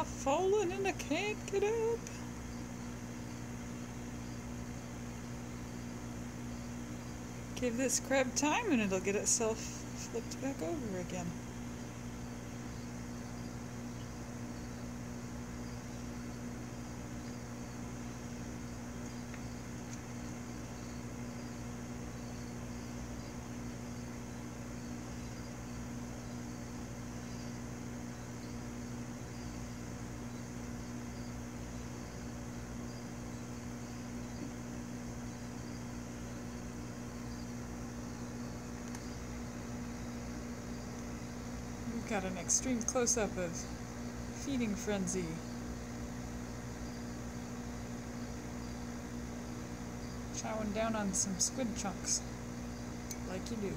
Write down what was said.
I've fallen and I can't get up. Give this crab time and it'll get itself flipped back over again. Got an extreme close-up of feeding frenzy. Chowing down on some squid chunks, like you do.